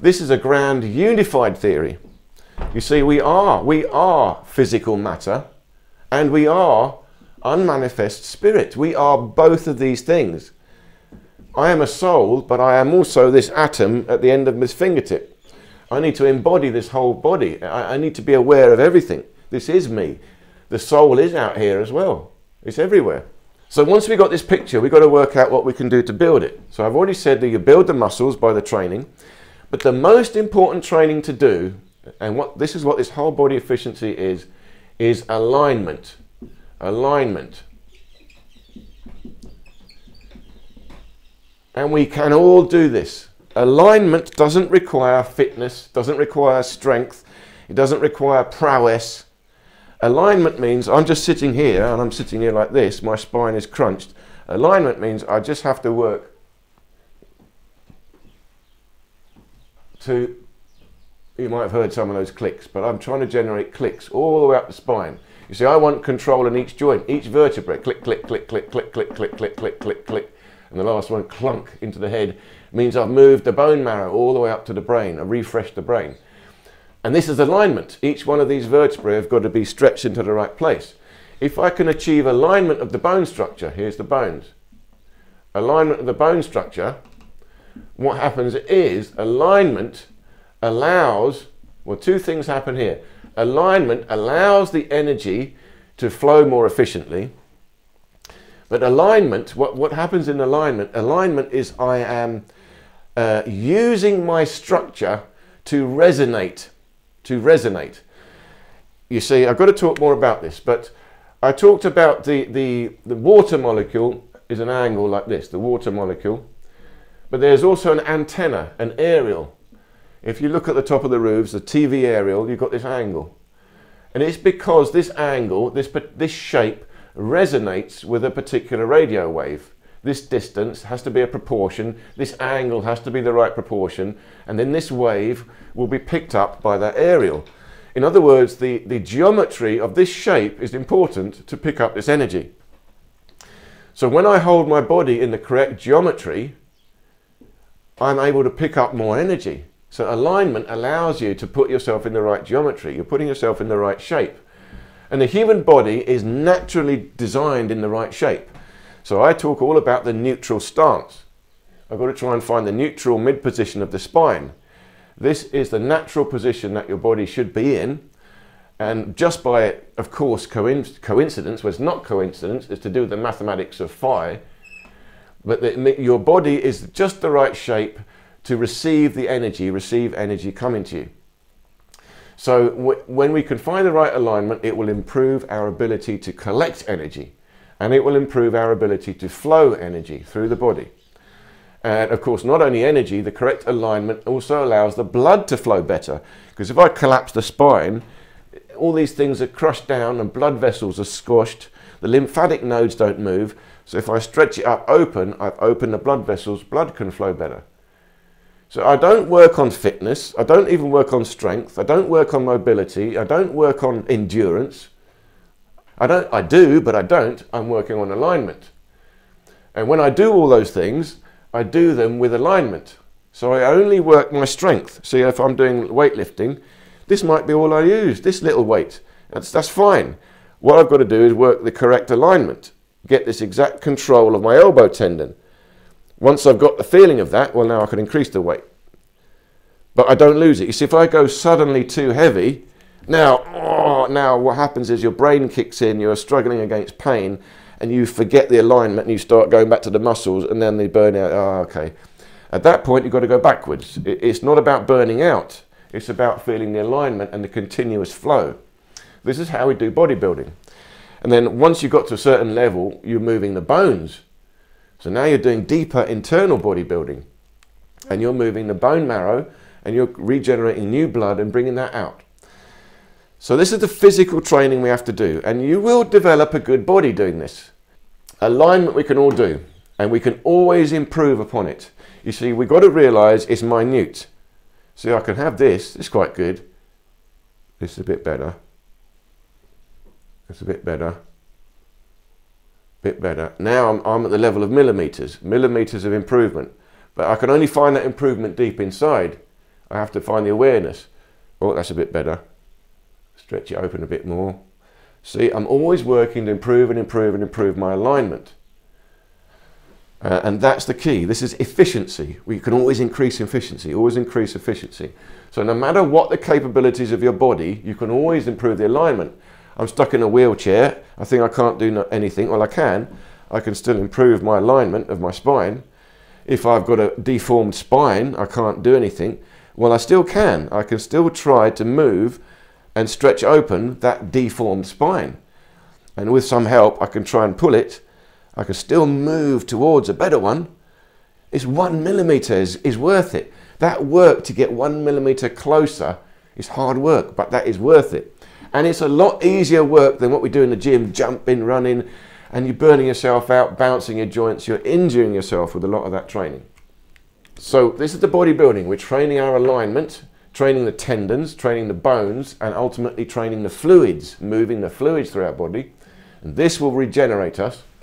This is a grand unified theory. You see, we are, we are physical matter and we are unmanifest spirit. We are both of these things. I am a soul, but I am also this atom at the end of this fingertip. I need to embody this whole body. I, I need to be aware of everything. This is me. The soul is out here as well. It's everywhere. So once we've got this picture, we've got to work out what we can do to build it. So I've already said that you build the muscles by the training, but the most important training to do, and what this is what this whole body efficiency is, is alignment. Alignment. And we can all do this. Alignment doesn't require fitness, doesn't require strength, it doesn't require prowess. Alignment means I'm just sitting here and I'm sitting here like this, my spine is crunched. Alignment means I just have to work to, you might have heard some of those clicks, but I'm trying to generate clicks all the way up the spine. You see, I want control in each joint, each vertebrae. Click, click, click, click, click, click, click, click, click, click, click and the last one clunk into the head means I've moved the bone marrow all the way up to the brain, I've refreshed the brain. And this is alignment. Each one of these vertebrae have got to be stretched into the right place. If I can achieve alignment of the bone structure, here's the bones. Alignment of the bone structure, what happens is alignment allows, well, two things happen here. Alignment allows the energy to flow more efficiently but alignment, what, what happens in alignment? Alignment is I am uh, using my structure to resonate, to resonate. You see, I've got to talk more about this, but I talked about the, the, the water molecule is an angle like this, the water molecule. But there's also an antenna, an aerial. If you look at the top of the roofs, the TV aerial, you've got this angle. And it's because this angle, this, this shape, resonates with a particular radio wave. This distance has to be a proportion, this angle has to be the right proportion, and then this wave will be picked up by that aerial. In other words, the, the geometry of this shape is important to pick up this energy. So when I hold my body in the correct geometry, I'm able to pick up more energy. So alignment allows you to put yourself in the right geometry. You're putting yourself in the right shape. And the human body is naturally designed in the right shape. So I talk all about the neutral stance. I've got to try and find the neutral mid position of the spine. This is the natural position that your body should be in. And just by, of course, coincidence, it's not coincidence, it's to do with the mathematics of phi, but the, your body is just the right shape to receive the energy, receive energy coming to you. So when we can find the right alignment, it will improve our ability to collect energy and it will improve our ability to flow energy through the body. And of course, not only energy, the correct alignment also allows the blood to flow better. Because if I collapse the spine, all these things are crushed down and blood vessels are squashed. The lymphatic nodes don't move. So if I stretch it up open, I've opened the blood vessels, blood can flow better. So I don't work on fitness, I don't even work on strength, I don't work on mobility, I don't work on endurance. I don't I do, but I don't. I'm working on alignment. And when I do all those things, I do them with alignment. So I only work my strength. See if I'm doing weightlifting, this might be all I use, this little weight. That's that's fine. What I've got to do is work the correct alignment, get this exact control of my elbow tendon once I've got the feeling of that, well, now I can increase the weight. But I don't lose it. You see, if I go suddenly too heavy, now, oh, now what happens is your brain kicks in, you're struggling against pain, and you forget the alignment and you start going back to the muscles, and then they burn out. Oh, okay. At that point, you've got to go backwards. It's not about burning out, it's about feeling the alignment and the continuous flow. This is how we do bodybuilding. And then once you've got to a certain level, you're moving the bones so now you're doing deeper internal bodybuilding and you're moving the bone marrow and you're regenerating new blood and bringing that out. So this is the physical training we have to do and you will develop a good body doing this. Alignment we can all do and we can always improve upon it. You see, we've got to realize it's minute. See, I can have this, it's quite good. This is a bit better. It's a bit better bit better. Now I'm, I'm at the level of millimeters, millimeters of improvement. But I can only find that improvement deep inside. I have to find the awareness. Oh, that's a bit better. Stretch it open a bit more. See, I'm always working to improve and improve and improve my alignment. Uh, and that's the key. This is efficiency. We can always increase efficiency, always increase efficiency. So no matter what the capabilities of your body, you can always improve the alignment. I'm stuck in a wheelchair. I think I can't do anything. Well, I can. I can still improve my alignment of my spine. If I've got a deformed spine, I can't do anything. Well, I still can. I can still try to move and stretch open that deformed spine. And with some help, I can try and pull it I can still move towards a better one. It's one millimeter is, is worth it. That work to get one millimeter closer is hard work, but that is worth it. And it's a lot easier work than what we do in the gym, jumping, running, and you're burning yourself out, bouncing your joints, you're injuring yourself with a lot of that training. So this is the bodybuilding. We're training our alignment, training the tendons, training the bones, and ultimately training the fluids, moving the fluids through our body. And this will regenerate us